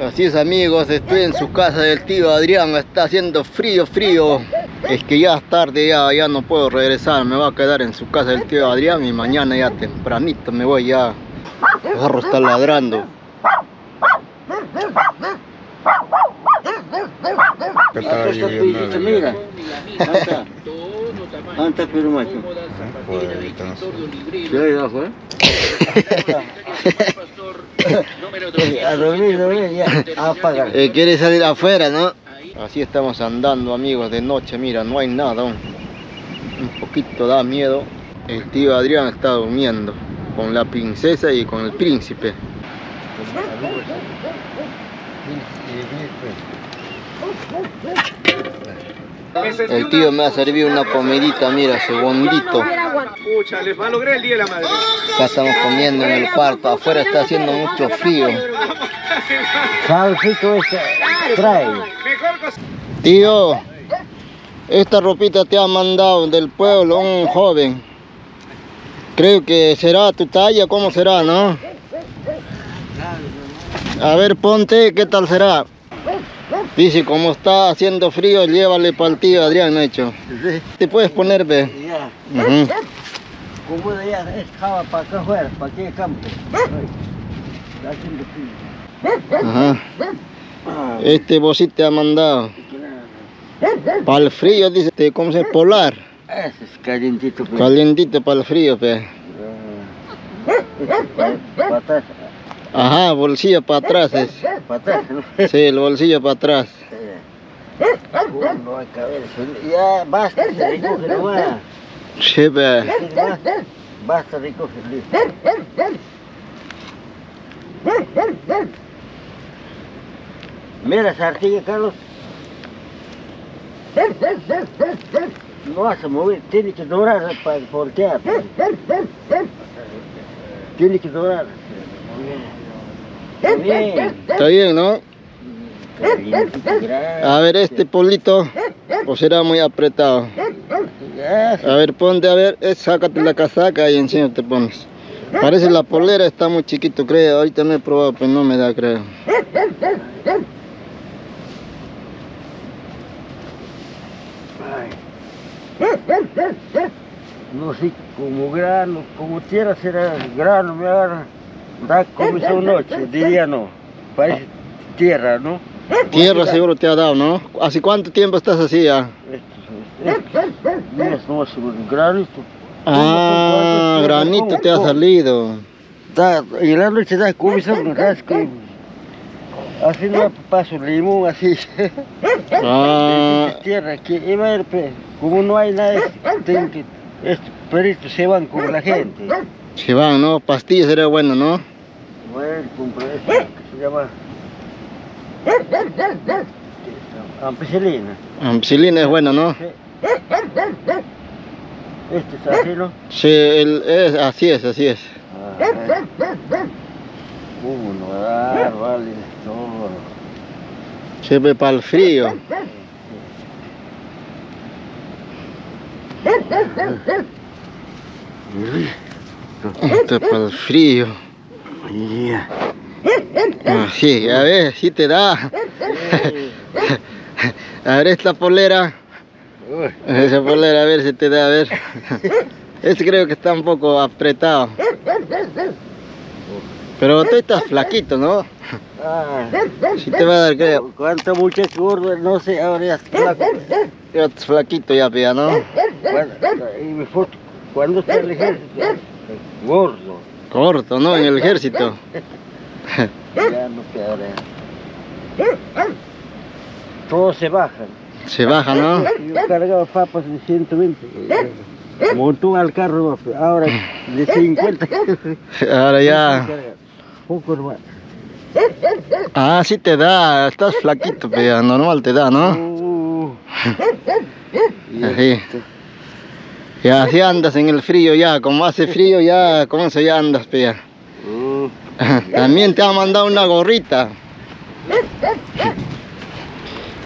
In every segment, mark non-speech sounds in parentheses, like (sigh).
Así es amigos, estoy en su casa del tío Adrián, está haciendo frío, frío. Es que ya es tarde, ya, ya no puedo regresar, me voy a quedar en su casa del tío Adrián y mañana ya tempranito me voy ya. El perro está ladrando. Mira, (laughs) ¿dónde está Perú macho? ¿Ya abajo, eh? A dormir, dormir, ya, a apagar. Eh, quiere salir afuera, ¿no? Así estamos andando amigos de noche, mira, no hay nada aún. Un poquito da miedo. El tío Adrián está durmiendo con la princesa y con el príncipe. El tío me ha servido una comidita, mira, segundito. Pucha, les malogré el día de la madre. Acá estamos comiendo en el cuarto, afuera está haciendo mucho frío. Salsito este, trae. Mejor cosa. Tío, esta ropita te ha mandado del pueblo un joven. Creo que será tu talla, ¿cómo será, no? A ver, ponte, ¿qué tal será? Dice, como está haciendo frío, llévale para el tío Adrián, ¿no hecho? Sí, ¿Te puedes poner, ve? ya. Ujú. Como de allá, estaba para acá afuera, para aquel campo. Está haciendo frío. Ajá. Ah, Este sí te ha mandado. Para el frío, dice, ¿cómo se? Polar. Es calientito. pues. Calientito para el frío, pe. Ah. Ajá, bolsillo para atrás es. para atrás, ¿no? Sí, el bolsillo para atrás. No hay cabeza. Ya basta, se recoge nomás. Sí, nomás. Basta recoger. Mira esa artilla, Carlos. No vas a mover, tiene que doblar para voltear. Tiene que doblar. Bien. Está bien, ¿no? A ver, este polito, o será muy apretado. A ver, ponte, a ver, eh, sácate la casaca y encima te pones. Parece la polera está muy chiquito, creo. Ahorita no he probado, pero no me da, creo. No sé, como grano, como tierra será grano, me agarra. Da comisión noche, diría no. Parece tierra, ¿no? Tierra seguro te ha dado, ¿no? ¿Hace cuánto tiempo estás así ya? Mira, no es un granito. Ah, granito te ha salido. Da, y la noche da comisión, rasco. Así no paso limón, así. (laughs) Ah, tierra, que iba a ir, pe, como no hay nada, estos perritos se van con la gente. Se van, ¿no? Pastillas sería bueno, ¿no? Bueno, compré esto que se llama ampicilina. Ampicilina es bueno, ¿no? Sí. Este es así, ¿no? Sí, el- es, así es, así es. Uno, dar, vale, todo. Se ve para el frío. Esto para el frío. Ya. Así, a ver, si te da. A ver esta polera. Esa polera, a ver si te da, a ver. Este creo que está un poco apretado. Pero tú estás flaquito, ¿no? ah, Si te va a dar, creo. ¿Cuánto muchacho gordo? No sé, ahora ya está flaco. Ya estás flaquito ya, pea, ¿no? Cuando- Y mi foto, cuando está el ejército, gordo. Corto, ¿no? En el ejército. Ya no queda nada. Todos se bajan. Se baja, ¿no? Yo cargaba papas de 120. Montón al carro, ahora de 50. Ahora ya. Poco hermano. Ah, sí te da. Estás flaquito, pea. Normal te da, ¿no? Uh, Así. Y así andas en el frío ya. Como hace frío ya, con eso ya andas, pea. uh, También te ha mandado una gorrita.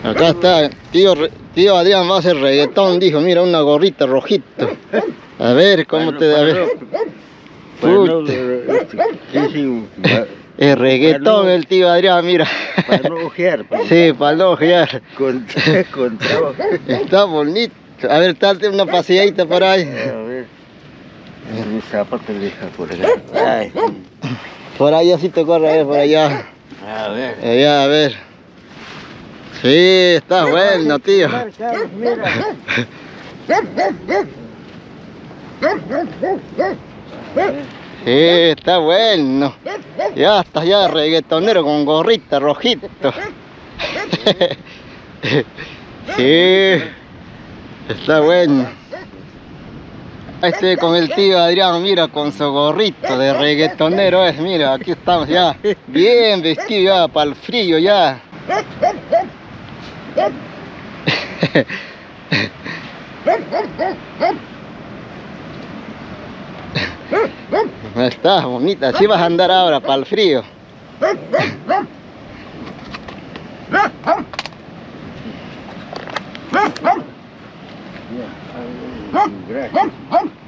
Acá está, tío, tío Adrián va a hacer reggaetón, dijo, mira una gorrita rojito. A ver, ¿cómo te da? A ver. Bueno, Puta. este, El reggaetón, el tío Adrián, mira. Para no ojear. Para Sí, para no ojear. Con, (laughs) con trabajo. Está bonito. A ver, date una paseadita por ahí. A ver. Mi zapato deja por acá. Ay. Por allá sí te corre, a ver, por allá. A ver. Allá, a ver. Sí, está bueno, tío. Sí, está bueno. Ya está ya reggaetonero con gorrita rojito. (laughs) Sí, está bueno. Ahí estoy con el tío Adrián, mira, con su gorrito de reggaetonero es, mira, aquí estamos ya, bien vestido ya, para el frío ya. Está bonita, así vas a andar ahora para el frío.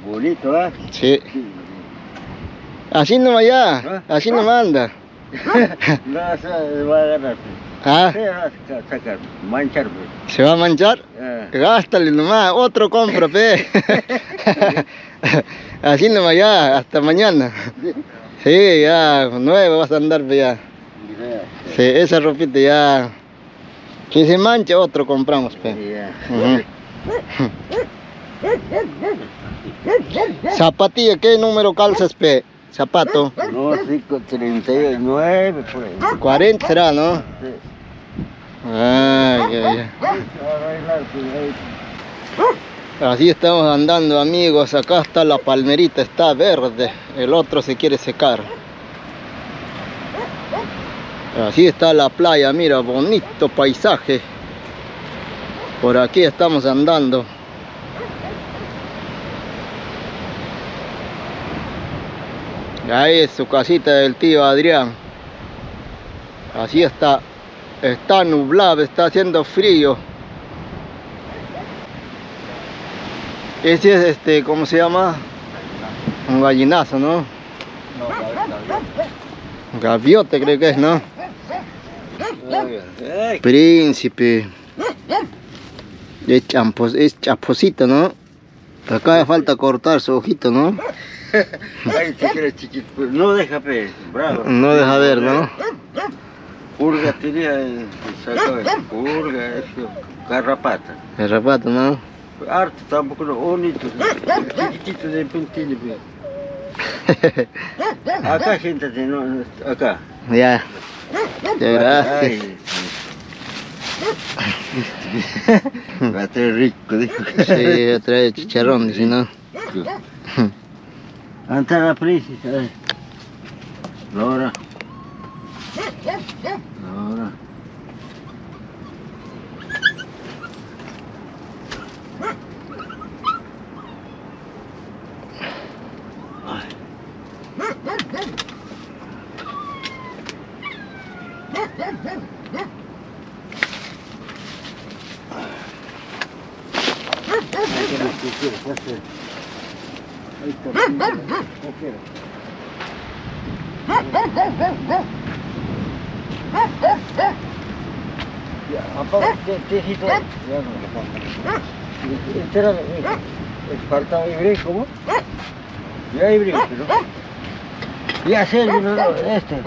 Bonito, ¿ah? Sí. Así nomás ya, así nomás anda. (laughs) No, se va a. Ah, Se va a manchar. pues. ¿se va a manchar? Ah. Gástale nomás, otro compro, pe. (laughs) Así nomás ya, hasta mañana. Sí, ya, nuevo vas a andar, pe, ya. Sí, esa ropita ya. Si se mancha, otro compramos, pe. Ya. Ujú. Zapatilla, ¿qué número calzas, pe? Zapato. No, 539 por ahí. 40 será, ¿no? Sí. Ay, ay, ay. Así estamos andando amigos, acá está la palmerita, está verde, el otro se quiere secar. Así está la playa, mira, bonito paisaje. Por aquí estamos andando. Ahí es su casita del tío Adrián. Así está. Está nublado, está haciendo frío. Ese es este, ¿cómo se llama? Un gallinazo, ¿no? Gaviote creo que es, ¿no? Príncipe. Es, champos, es chaposito, ¿no? Acá falta cortar su ojito, ¿no? (laughs) ay, si quieres chiquito, pues, no deja pe, bravo. No deja ver, ¿no? Purga tenía, eh, sacó, purga, eso, garrapata. El rapato, ¿no? Harto tampoco, no, bonito, chiquitito de puntillo. (laughs) Acá, siéntate, no, no, acá. Ya. Ya, gracias. Ay, Va a traer rico, dijo. Sí, otra chicharrón, dice, ¿no? Anta la princesa. eh. Laura. Laura. Ahí está. Cualquiera. Ya, apaga, te, te hijito. Ya no lo pongo. Entérame, mira. Es falta híbrido, ¿cómo? Ya híbrido, pero. Ya sé, no, no, este.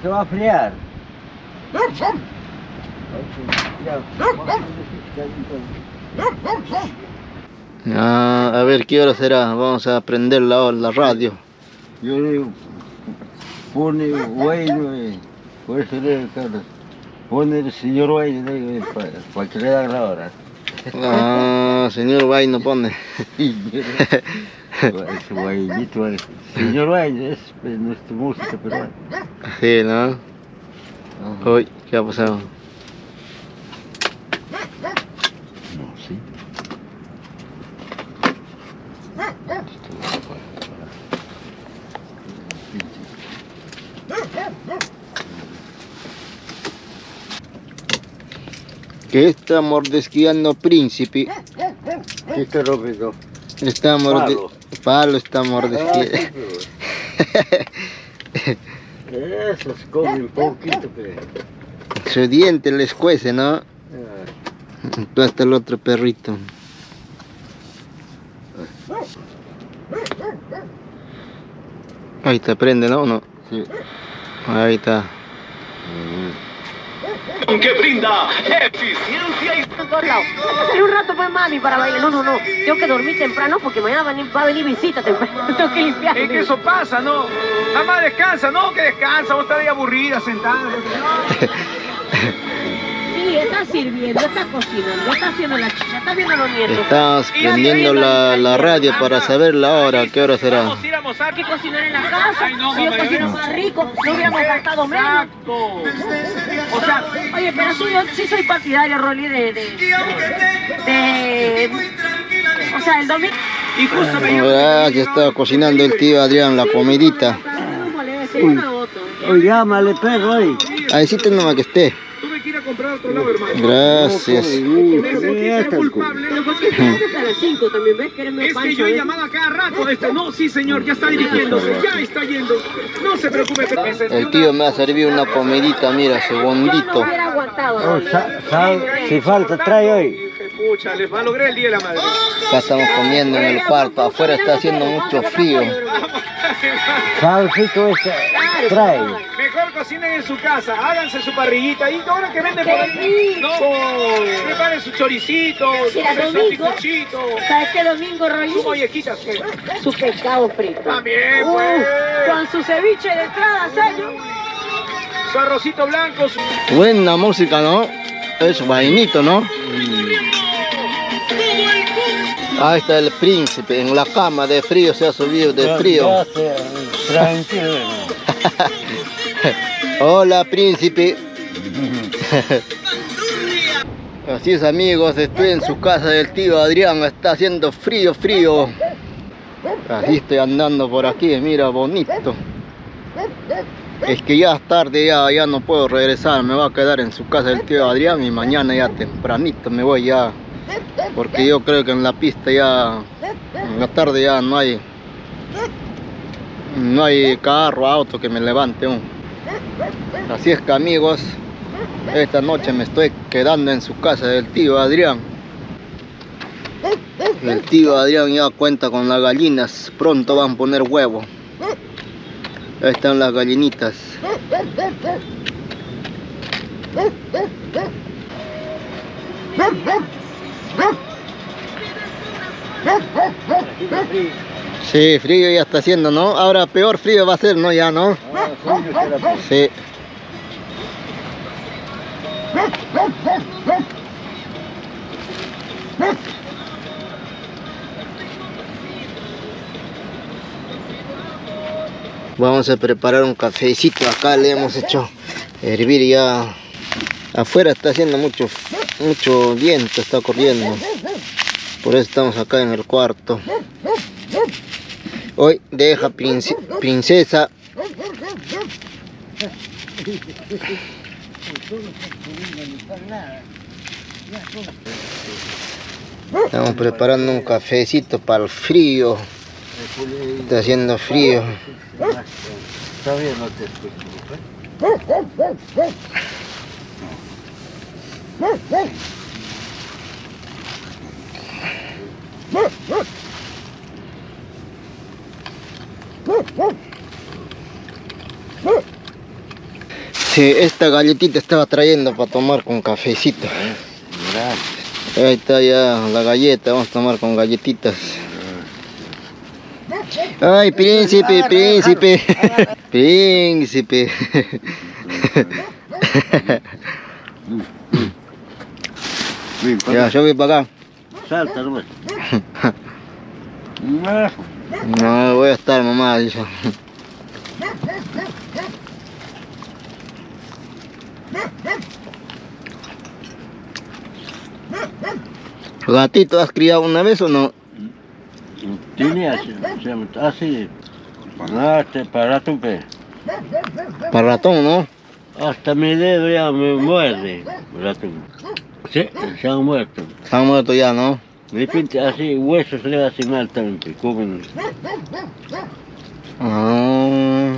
Se va a enfriar. Ya, vamos a decir Ah, a ver qué hora será. Vamos a prender la, la radio. Yo digo, pone bueno, eh, por eso le pone el señor le digo, para, que le hagan la hora. Ah, señor Bay no pone. (laughs) Eh, señor bueno, es nuestra música peruana. Sí, ¿no? Uy, ¿qué ha pasado? Que está mordisqueando príncipe. ¿Qué te rompió? Está mordi... Palo. Palo está Ah, mordisqueando. sí, pero- Esos comen poquito, pero... Su diente les cuece, ¿no? Ah, Entonces está el otro perrito. Ahí te prende, ¿no? ¿No? sí. Ahí está. Que brinda eficiencia y lados. Sale un rato pues mami para bailar. No, no, no. Tengo que dormir temprano porque mañana va a venir, va a venir visita temprano. (laughs) Tengo que limpiar. Es que eso pasa, ¿no? Nada más descansa, ¿no? Que descansa, vos estás ahí aburrida, sentada. (laughs) Sí, está sirviendo, está cocinando, está haciendo la chicha, está viendo a los nietos. Estamos prendiendo la, la radio para saber la hora, qué hora será. Vamos ir a que cocinar en la casa. Ay, no, si yo cocino no. más rico, no hubiéramos gastado menos. Exacto. O sea, Oye, pero sí, yo sí soy partidario, Rolly, de, de, de, O sea, el domingo... y justo me está cocinando el tío Adrián la comidita. Oye, llámale, perro, ahí. Ahí sí nomás que esté. A comprar a otro lado, hermano. Gracias. Tan culpable. Pero ¿por qué te hasta las 5 también? ¿Ves que eres medio Es que yo he eh? llamado a cada rato. Este, no, sí, señor, ya está dirigiéndose, ya está yendo. No se preocupe. El tío me ha servido una comidita, mira, segundito. Oh, sal, si falta, trae hoy. Pucha, les malogré el día de la madre. Acá estamos comiendo en el cuarto, afuera está haciendo mucho frío. Salsito este, trae. Cocinen en su casa, háganse su parrillita y ahora que venden por ¡Qué ahí. No, preparen su choricito, su domingo. sanguchito, ¿Sabes qué domingo, Rolly? su mollejitas. pues. Su pescado frito. También, Uh, pues. con su ceviche de entrada, sello. Su arrocito blanco, su... Buena música, ¿no? Es vainito, ¿no? Ahí está el príncipe, en la cama de frío, se ha subido de frío. Tranquilo. (laughs) (laughs) Hola, príncipe. (laughs) Así es, amigos, estoy en su casa del tío Adrián, está haciendo frío, frío. Así estoy andando por aquí, mira, bonito. Es que ya es tarde, ya, ya no puedo regresar, me voy a quedar en su casa del tío Adrián y mañana ya tempranito me voy ya. Porque yo creo que en la pista ya, en la tarde ya no hay, no hay carro, auto que me levante. Así es que amigos, esta noche me estoy quedando en su casa del tío Adrián. El tío Adrián ya cuenta con las gallinas, pronto van a poner huevo. Ahí están las gallinitas. Sí, frío ya está haciendo, ¿no? Ahora peor frío va a ser, ¿no? Ya, ¿no? Sí. Vamos a preparar un cafecito. Acá le hemos hecho hervir ya. Afuera está haciendo mucho, mucho viento, está corriendo. Por eso estamos acá en el cuarto. Hoy deja prince- princesa. Estamos preparando un cafecito para el frío. Está haciendo frío. Todavía no te escucho. ¿eh? Sí, esta galletita estaba trayendo para tomar con cafecito. Gracias. Ahí está ya la galleta, vamos a tomar con galletitas. Ay, príncipe, príncipe, (laughs) príncipe. Ya, yo voy para acá. Salta No, voy a estar, mamá, dice. Gatito, ¿has criado una vez o no? Tiene así, se te para tu pe. Para ratón, ¿no? Hasta mi dedo ya me muerde, ratón. Sí, se han muerto. Están muertos ya, ¿no? De repente así, huesos le hacen mal también, comen. Ah.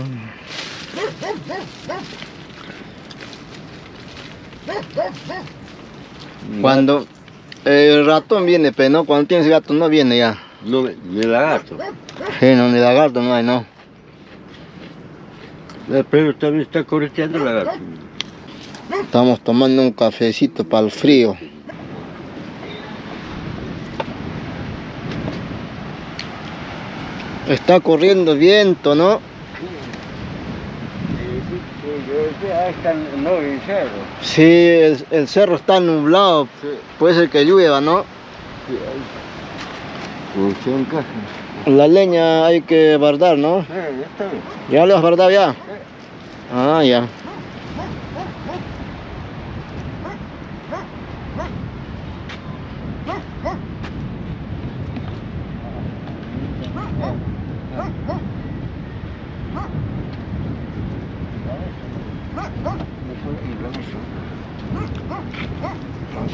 Cuando el ratón viene, pero no, cuando tienes gato no viene ya. No, ni el lagarto. Sí, no, ni lagarto no hay, no. El perro también está correteando el lagarto. Estamos tomando un cafecito para el frío. Está corriendo viento, ¿no? Ahí están, no, en cerro. Sí, el, el cerro está nublado. Sí. Puede ser que llueva, ¿no? Sí, ahí. Función casi. La leña hay que guardar, ¿no? Sí, ya está bien. ¿Ya lo has guardado ya? Ah, ya.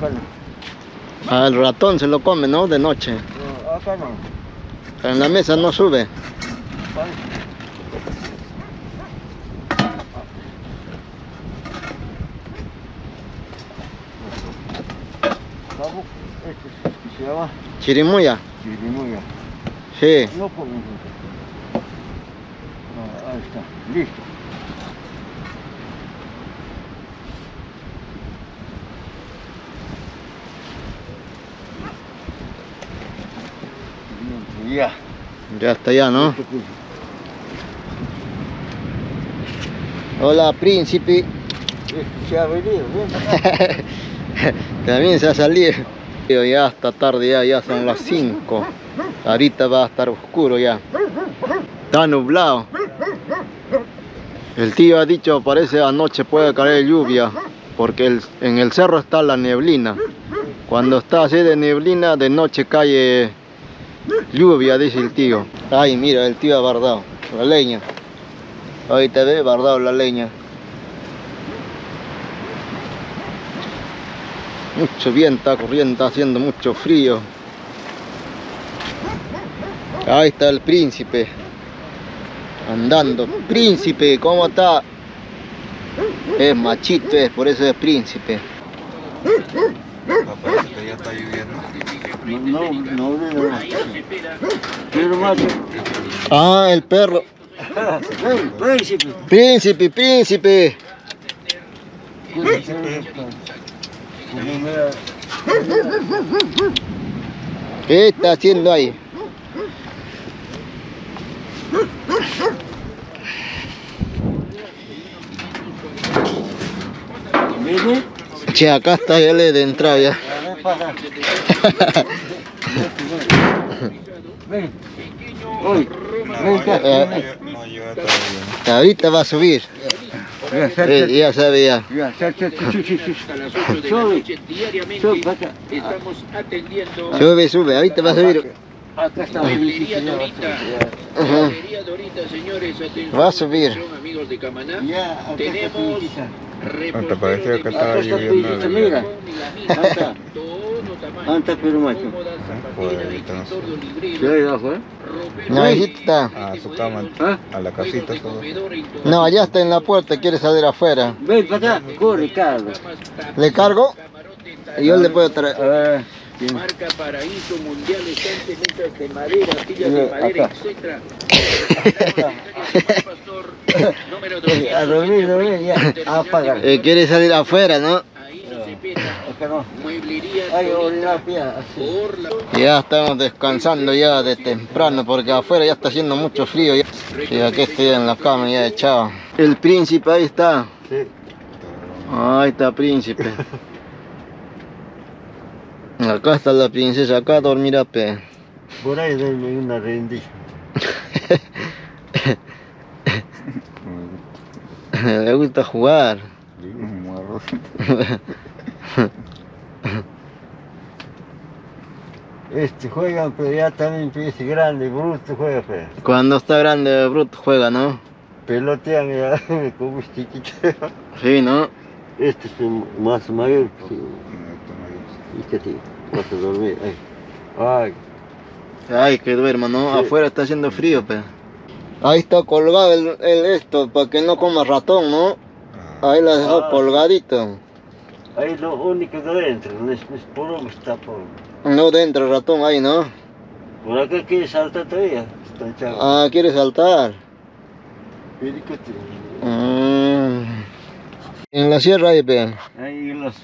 Acá no. Al ratón se lo come, ¿no? De noche. No, acá no. Pero en la mesa no sube. Vamos, este se llama Chirimuya. chirimoya. Sí. No. Ah, ahí está, listo. Bien, Ya. Ya está ya, ¿no? Hola, príncipe. Este se ha venido. (laughs) También se ha salido. Ya está tarde, ya, ya son las 5. Ahorita va a estar oscuro ya. Está nublado. El tío ha dicho, parece anoche puede caer lluvia, porque el- en el cerro está la neblina. Cuando está así de neblina, de noche cae lluvia, dice el tío. Ay, mira, el tío ha guardado la leña. Ahí te ve, guardado la leña. Mucho viento está está haciendo mucho frío. Ahí está el príncipe. Andando. Príncipe, ¿cómo está? Es machito, es, por eso es príncipe. No, no, no, no, no. Pero macho. Ah, el perro. Príncipe. Príncipe, príncipe. ¿Qué está haciendo ahí? Che, acá está ya le de entrada ya. Ven. Uy, ven acá. Eh, ahorita va a subir. Ya, sabe ya. Ya, acércate. Sí, sí, sí. A las 8 de la Sube. Sube, ahorita va a subir. Acá está. Mueblería Dorita. Ajá. Mueblería Dorita, señores, atención. Va a subir. amigos de Camaná. Tenemos parecía que estaba lloviendo. Mira. Anta. Sí, librero, ahí abajo, ¿eh? No, hijita. A su cama, ¿Ah? a la casita todo. No, allá está en la puerta, quiere salir afuera. Ven para acá. Corre, Carlos. ¿Le cargo? Y yo le puedo traer. A ver. Marca Paraíso Mundial, de madera, sillas de madera, etc. (laughs) Pastor, número (laughs) A dormir, dormir, ya. A apagar. Eh, quiere salir afuera, ¿no? Ya estamos descansando ya de temprano porque afuera ya está haciendo mucho frío. Ya. Y aquí estoy en la cama ya echado. El príncipe ahí está. Ahí está príncipe. Acá está la princesa, acá dormirá pe. Por ahí denme una rendija. (laughs) Le gusta jugar. (laughs) (laughs) Este juegan, pero ya también es grande, bruto juega, pero. Cuando está grande, Bruto juega, ¿no? Pelotean ya (laughs) como es chiquito. Sí, ¿no? Este es más mayor. sí. Fíjate, vas a dormir. Ay. Ay. Ay, que duerma, ¿no? Sí. Afuera está haciendo frío, pe. Ahí está colgado el, el esto para que no coma ratón, ¿no? Ahí la dejó Ah. colgadito. Ahí lo único de adentro, no es, es puro, está por... No dentro ratón ahí, ¿no? Por acá que salta todavía. Está echado. Ah, quiere saltar. Que Mm. En la sierra ahí, vean. Ahí los...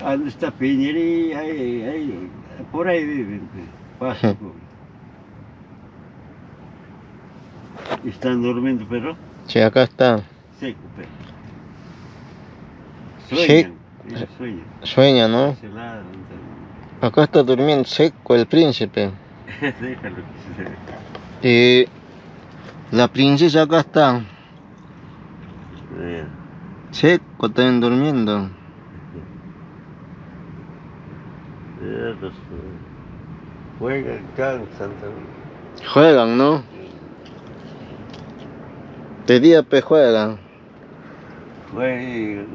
Donde está Piñeri, ahí, ahí, por ahí viven. pe. Paso. pe. Están durmiendo, pero Sí, acá está. seco, pe. Sueñan. Sueñan. Sueña, ¿no? Acá está durmiendo seco el príncipe. (laughs) Déjalo que se... Y la princesa acá está. Eh, Seco también durmiendo. eh, eh, Juegan, cansan también. Juegan, ¿no? De día pe juegan. Juegan.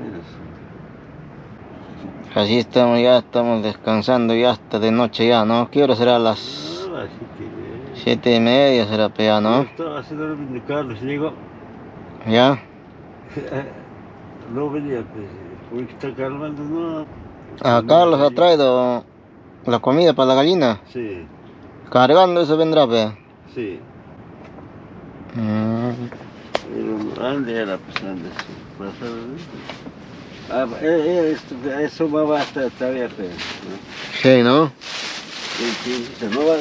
Así estamos, ya estamos descansando, ya hasta de noche ya, ¿no? ¿Qué hora será? Las No, eh, siete y media será ya, ¿no? Estaba durmiendo Carlos, llegó. ¿Ya? No venía, pues, porque está calmando, no. A Carlos ha traído la comida para la gallina. Sí, Cargando eso vendrá, pe. sí. Mm. Pero ¿dónde era, pues, antes? Ah, eh, eh, eso va basta todavía, pero. ¿no? Sí, ¿no? Sí, sí, se no van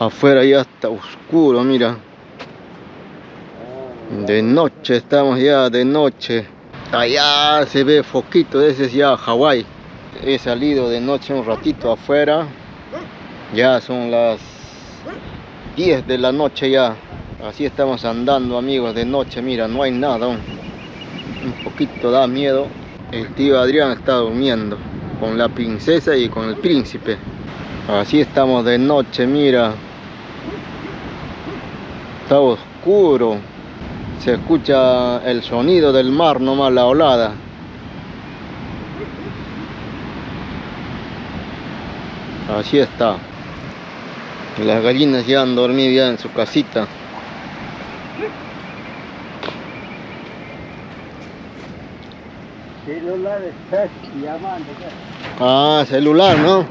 a. Afuera ya está oscuro, mira. De noche estamos ya, de noche. Allá se ve foquito, ese es ya Hawái. He salido de noche un ratito afuera. Ya son las 10 de la noche ya. Así estamos andando amigos de noche, mira, no hay nada. Un poquito da miedo. El tío Adrián está durmiendo con la princesa y con el príncipe. Así estamos de noche, mira. Está oscuro. Se escucha el sonido del mar, nomás la olada. Así está. Las gallinas ya han dormido ya en su casita. Llamando. Ah, celular, ¿no?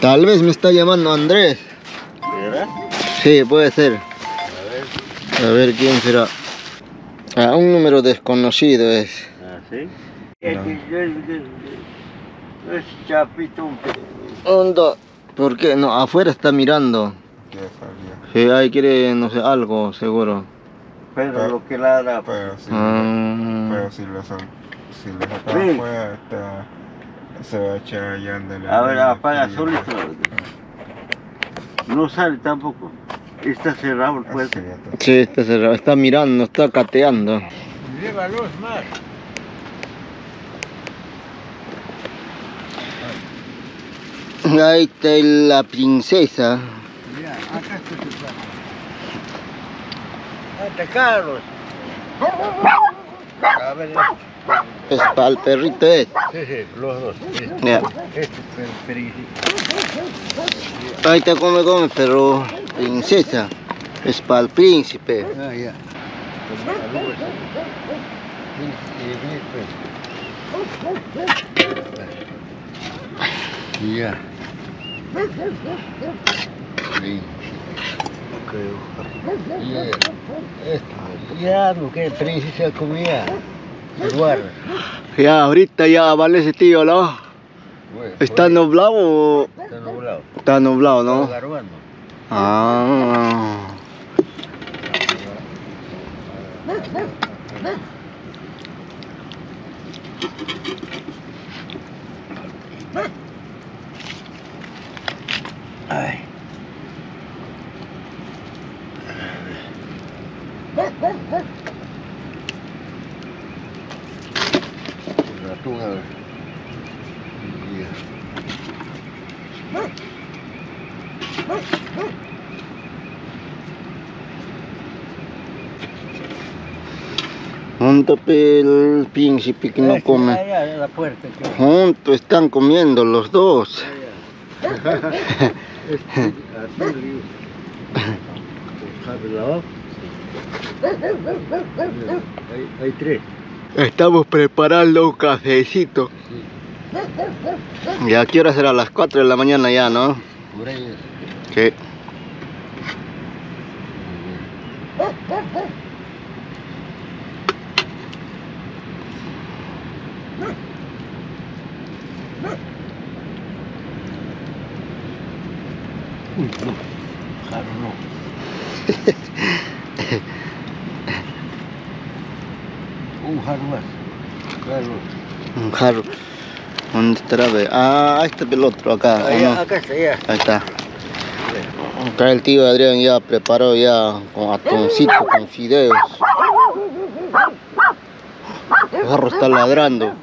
Tal vez me está llamando Andrés. ¿Verdad? Sí, puede ser. A ver quién será. Ah, un número desconocido es. Ah, sí. Onda. ¿Por qué? No, afuera está mirando. Sí, ahí quiere, no sé, algo, seguro. Pero lo que ladra. Pero si, Ah, pero si lo son, si lo sacan Sí. afuera, está, se va a echar allá donde le A ver, apaga aquí, solito. No sale tampoco. Está cerrado el así puerto. sí, está cerrado. Está mirando, está cateando. Lleva luz más. Ahí está la princesa. Mira, acá está tu plato. Hasta Carlos. (laughs) A ver, Es para el perrito es. sí, sí, los dos. sí. Ya. Este es el periquito. Ahí está come, come, pero princesa. Es para el príncipe. Ah, ya. Ya. Ya, lo que el príncipe comía. Se guarda. Ya, ahorita ya vale ese tío, ¿no? Bueno, ¿Está nublado o Está nublado. está nublado, no? Está. Ah. Ay. Junto el príncipe que no come. Juntos están comiendo los dos. Hay, hay (laughs) tres. Estamos preparando un cafecito. ¿Y a qué hora será? A las 4 de la mañana ya, ¿no? Por ahí es. Sí. Uy, no. Jarro no. Un jarro más. Jarro. Un jarro. ¿Dónde estará? ve? Ah, ahí está el otro acá. ¿o Allá, no? acá está, allá. Ahí está. Acá el tío Adrián ya preparó ya con atoncito, con fideos. El jarro está ladrando.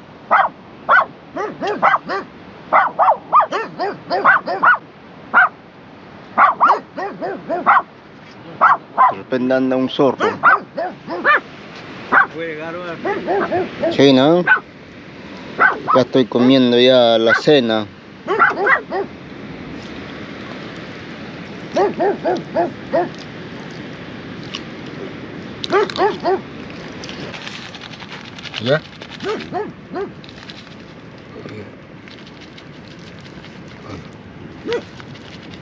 De repente anda un zorro. Sí, ¿no? Ya estoy comiendo ya la cena. ¿Ya?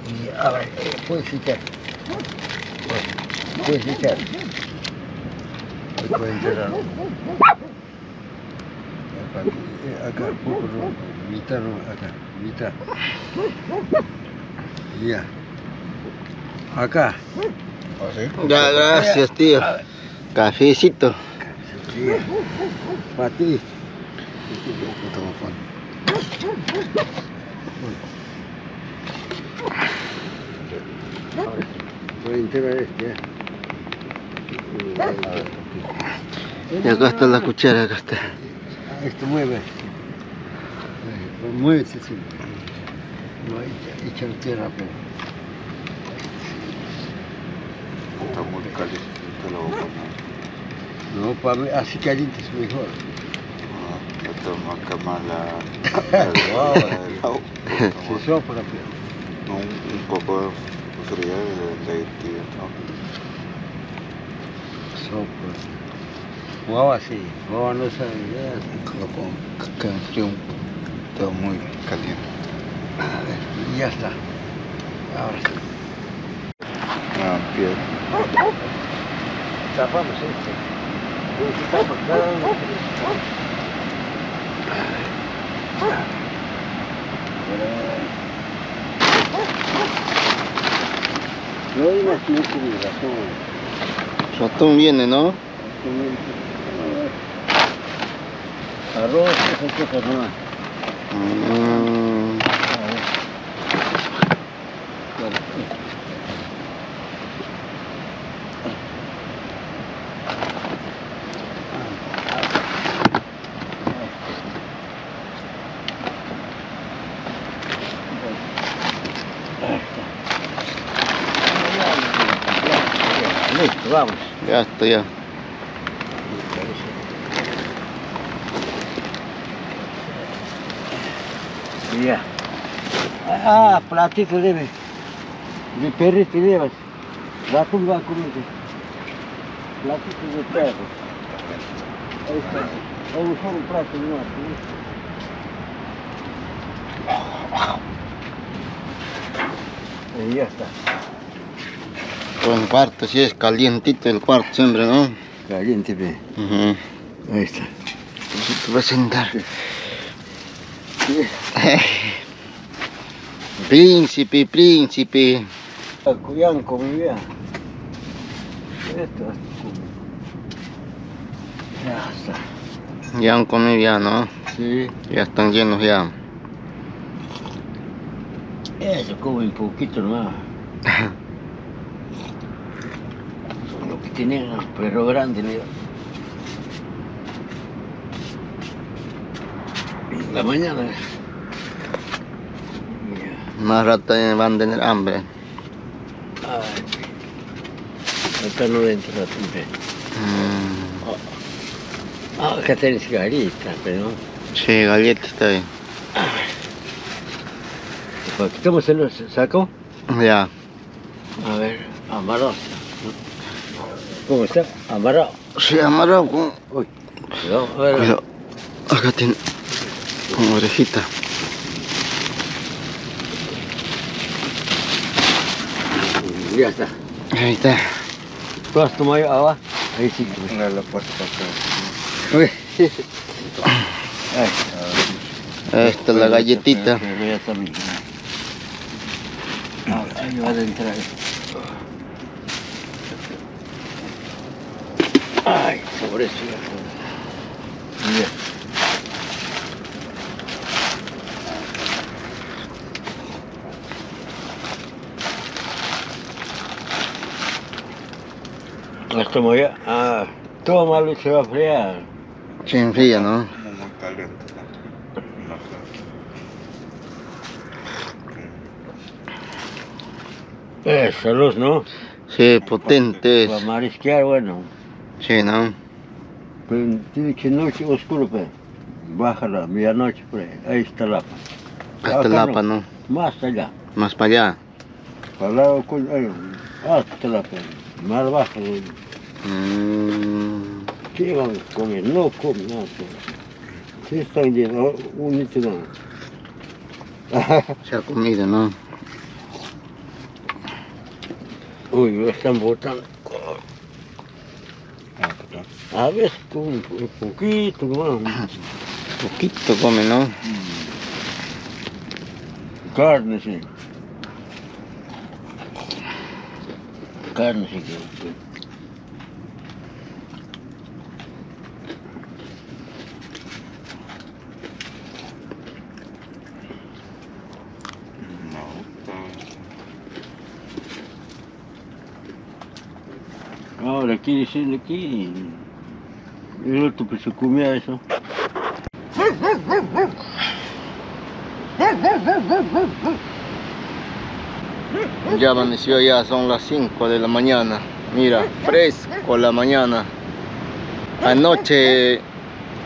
Y ahora, eh, puedes echar. Puedes- Puedes echar. Acá, eh, acá, poco mitad no, acá, mitad. Ya. Acá. Ya, gracias, tío. Cafecito. Ya. Para ti. Este, ya. Y acá está la cuchara, acá está. Esto mueve. Mueve sí. No, echa, echa tierra, pero. Está muy caliente la boca. No, para mí, así caliente es mejor. No, esto es más la... (laughs) Se sopla, pero. No, un, poco de frío de, de ¿no? Sopla. Guau, así. Guau, no acá en frío, está muy caliente. A ver, ya está. Ahora sí. Ah, empieza. Tapamos. Este tapa cada uno. No hay más tiene razón. Ratón viene, ¿no? Arroz, esas cosas no. Mm, Listo, vamos. ya está, ya. Ya. Ah, platito debe. De perrito llevas. Ratón va a comer. Platito de perro. Ahí está. Vamos a un plato de más. Y ya está. Buen cuarto, sí es calientito el cuarto siempre, ¿no? Caliente, ve. Ujú. Ahí está. Te voy a sentar. (laughs) Príncipe, príncipe. Cuyanco, mi vida. Esto es Ya está. Ya han comido ya, ¿no? Sí. Ya están llenos ya. Eso come un poquito nomás. (laughs) Lo que tienen los perros grandes, mira. En la mañana. Más rato van a tener hambre. Ay. Acá no entra la timbre. Mm, Ah, acá tenés galleta, pero Sí, galleta está bien. Quitamos el saco. Ya. A ver, amarrado. ¿Cómo está? Amarrado. Sí, amarrado. Uy, cuidado, a ver. Cuidado. Acá tiene una orejita. Ya está. Ahí está. ¿Tú has tomado ahí abajo? Ahí sí. No lo puedes tocar. Uy. Ay, Esta es la galletita. está. Ah, Ahí va a entrar. Ay, sobre eso. Mira. Esto voy a... Ah, todo malo se va a frear. Se enfría, ¿no? Muy caliente. Esa luz, ¿no? Sí, potente Para marisquear, bueno. Sí, ¿no? Pero tiene que noche oscuro, pues. Bájala, medianoche, pues. Ahí está la Hasta Acá la no. pa, ¿no? Más allá. Más para allá. Para el lado ahí, Hasta la Más bajo. Mm, ¿Qué vamos a comer? No come nada. pues. Sí están llenos, un litro no. se ha comido, ¿no? Uy, me están botando. A veces con un un poquito, más. Poquito come, ¿no? Carne, sí. Carne, sí. Ahora quiere decirle aquí. El otro pues se comía eso. Ya amaneció, ya son las 5 de la mañana. Mira, fresco la mañana. Anoche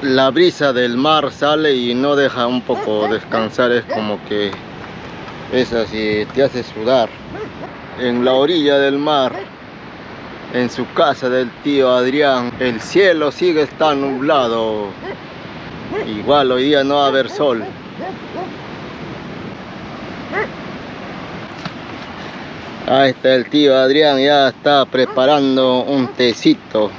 la brisa del mar sale y no deja un poco descansar, es como que es así, te hace sudar. En la orilla del mar, en su casa del tío Adrián, el cielo sigue estando nublado. Igual hoy día no va a haber sol. Ahí está el tío Adrián, ya está preparando un tecito.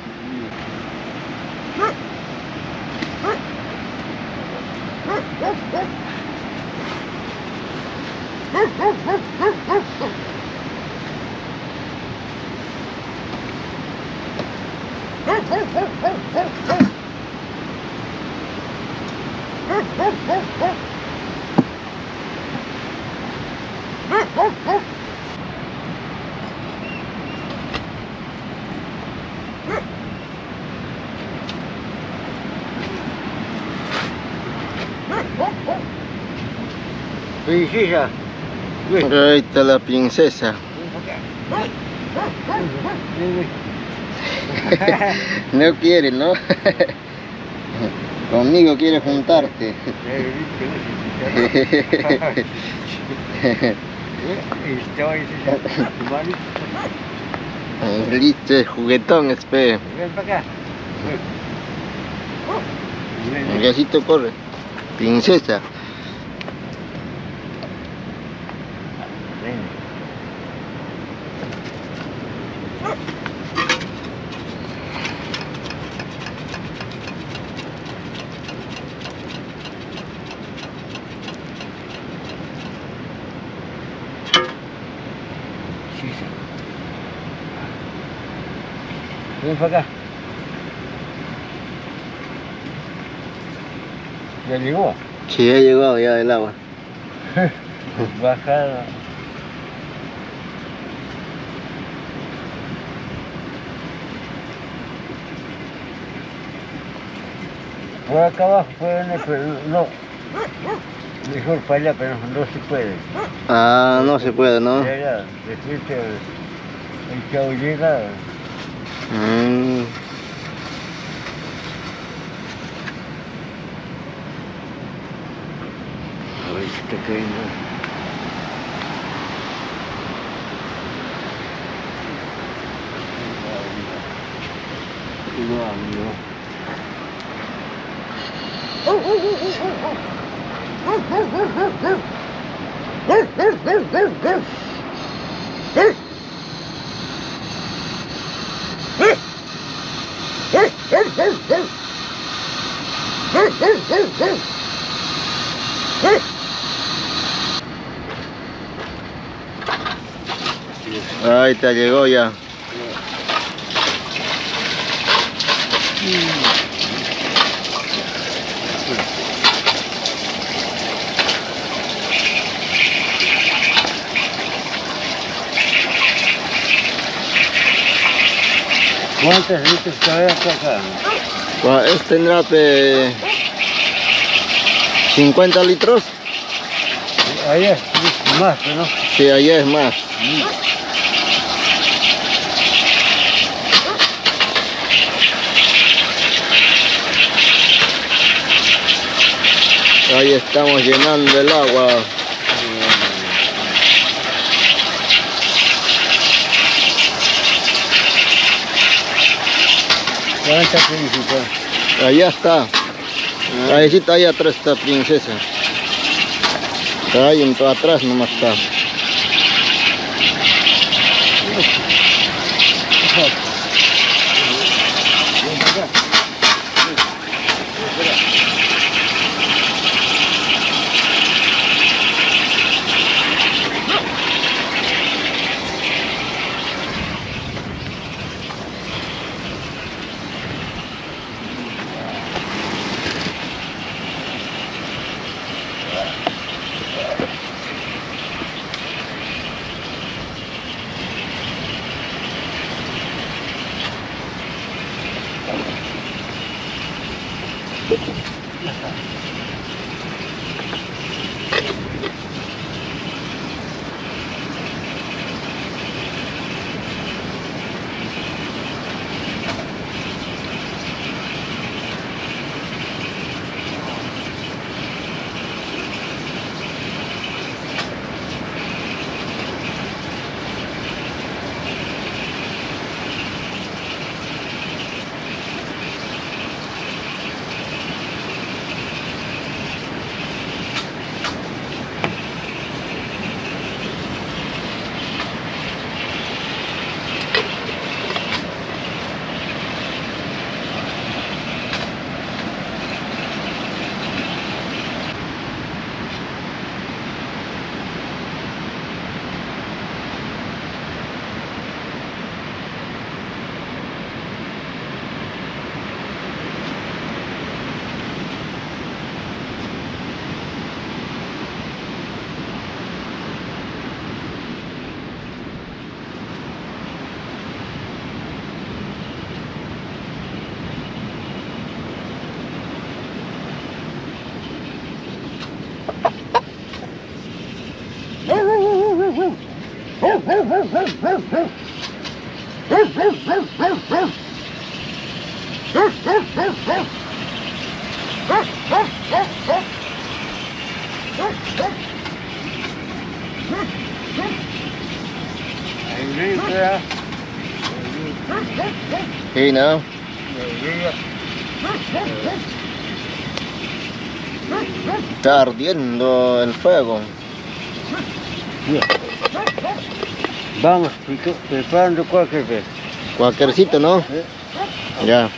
Princesa. Ahí está la princesa. (laughs) No quiere, ¿no? Conmigo quiere juntarte. (laughs) Listo, juguetón, espere. Ven para acá. El gasito corre. Princesa. Para acá. Ya llegó. Sí, ya llegado ya el agua. (laughs) Bajar. Por acá abajo pueden, pero no. Mejor para allá, pero no se puede. Ah, no se puede, ¿no? Ya, ya, después que el chavo llega, М -м -м. Ось такий. Woof, woof, woof, woof, woof. Woof, woof, woof, woof, woof. Te llegó ya. ¿Cuántos litros cabe hasta acá? Este tendrá pe, 50 litros. Ahí es más, ¿no? Sí, ahí es más. Ahí estamos llenando el agua. ¿Cuántas principal? Allá está. Ahí está, ahí atrás está princesa. Está ahí en atrás nomás está. El río queda. Sí, ¿no? El río. Está ardiendo el fuego. Vamos, pico, preparando cualquier vez. Cualquiercito, ¿no? Ya.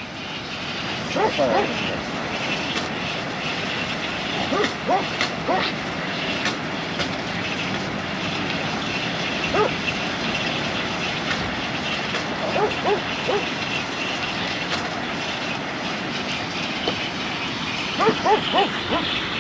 (laughs)